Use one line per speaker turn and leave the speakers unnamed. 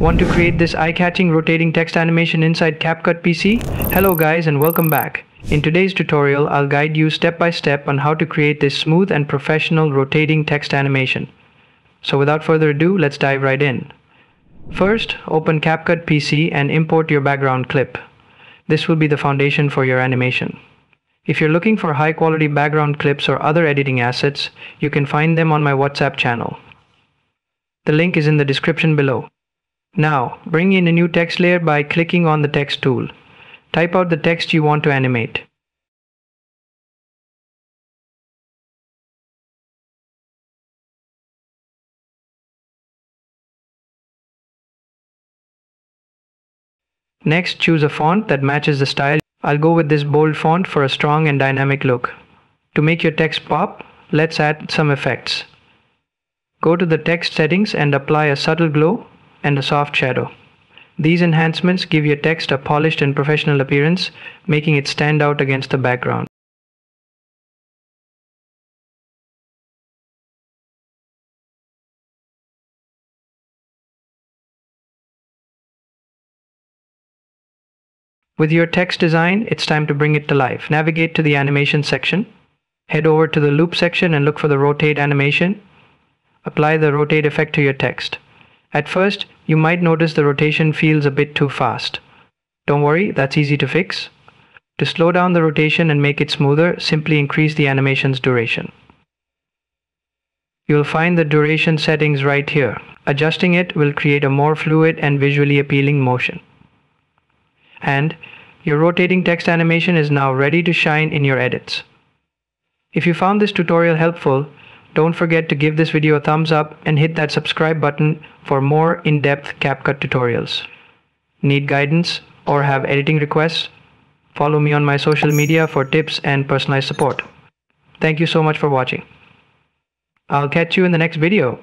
Want to create this eye-catching rotating text animation inside CapCut PC? Hello guys and welcome back. In today's tutorial, I'll guide you step by step on how to create this smooth and professional rotating text animation. So without further ado, let's dive right in. First, open CapCut PC and import your background clip. This will be the foundation for your animation. If you're looking for high quality background clips or other editing assets, you can find them on my WhatsApp channel. The link is in the description below. Now, bring in a new text layer by clicking on the text tool. Type out the text you want to animate. Next, choose a font that matches the style. I'll go with this bold font for a strong and dynamic look. To make your text pop, let's add some effects. Go to the text settings and apply a subtle glow and a soft shadow. These enhancements give your text a polished and professional appearance, making it stand out against the background. With your text design, it's time to bring it to life. Navigate to the animation section. Head over to the loop section and look for the rotate animation. Apply the rotate effect to your text. At first, you might notice the rotation feels a bit too fast. Don't worry, that's easy to fix. To slow down the rotation and make it smoother, simply increase the animation's duration. You'll find the duration settings right here. Adjusting it will create a more fluid and visually appealing motion. And your rotating text animation is now ready to shine in your edits. If you found this tutorial helpful, don't forget to give this video a thumbs up and hit that subscribe button for more in-depth CapCut tutorials. Need guidance or have editing requests? Follow me on my social media for tips and personalized support. Thank you so much for watching. I'll catch you in the next video.